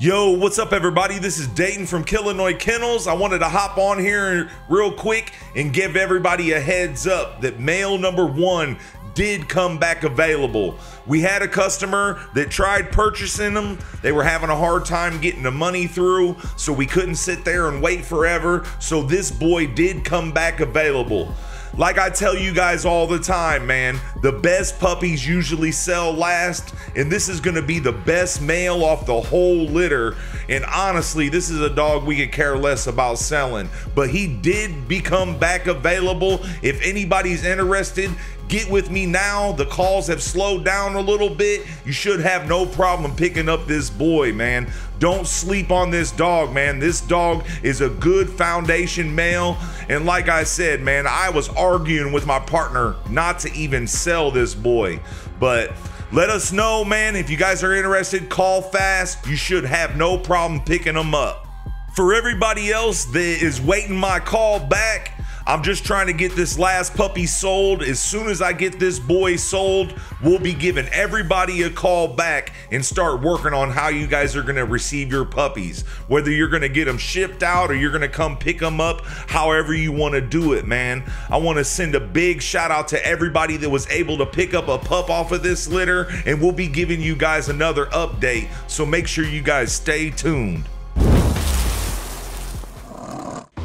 Yo, what's up, everybody? This is Dayton from Killinois Kennels. I wanted to hop on here real quick and give everybody a heads up that male number one did come back available. We had a customer that tried purchasing them. They were having a hard time getting the money through, so we couldn't sit there and wait forever. So this boy did come back available. Like I tell you guys all the time, man, the best puppies usually sell last, and this is gonna be the best male off the whole litter. And honestly, this is a dog we could care less about selling, but he did become back available. If anybody's interested, Get with me now. The calls have slowed down a little bit. You should have no problem picking up this boy, man. Don't sleep on this dog, man. This dog is a good foundation male. And like I said, man, I was arguing with my partner not to even sell this boy. But let us know, man. If you guys are interested, call fast. You should have no problem picking them up. For everybody else that is waiting my call back, I'm just trying to get this last puppy sold. As soon as I get this boy sold, we'll be giving everybody a call back and start working on how you guys are going to receive your puppies. Whether you're going to get them shipped out or you're going to come pick them up, however you want to do it, man. I want to send a big shout out to everybody that was able to pick up a pup off of this litter, and we'll be giving you guys another update. So make sure you guys stay tuned.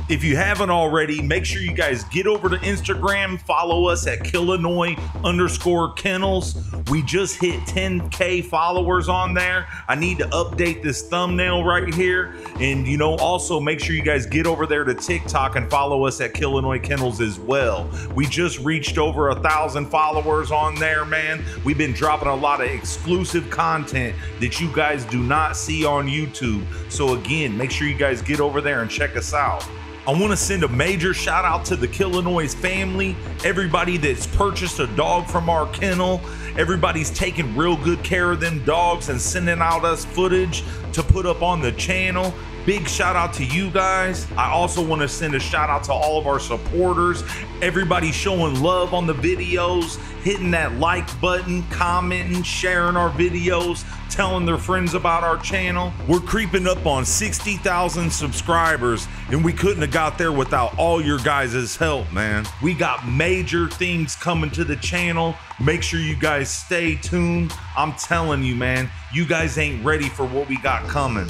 If you haven't already, make sure you guys get over to Instagram, follow us at Killinois underscore kennels. We just hit 10K followers on there. I need to update this thumbnail right here. And, you know, also make sure you guys get over there to TikTok and follow us at Killinois Kennels as well. We just reached over a thousand followers on there, man. We've been dropping a lot of exclusive content that you guys do not see on YouTube. So, again, make sure you guys get over there and check us out. I want to send a major shout out to the Killinois family, everybody that's purchased a dog from our kennel. Everybody's taking real good care of them dogs and sending out us footage to put up on the channel. Big shout out to you guys. I also want to send a shout out to all of our supporters, everybody showing love on the videos, hitting that like button, commenting, sharing our videos, telling their friends about our channel. We're creeping up on 60,000 subscribers, and we couldn't have got there without all your guys' help, man. We got major things coming to the channel. Make sure you guys stay tuned. I'm telling you, man, you guys ain't ready for what we got coming.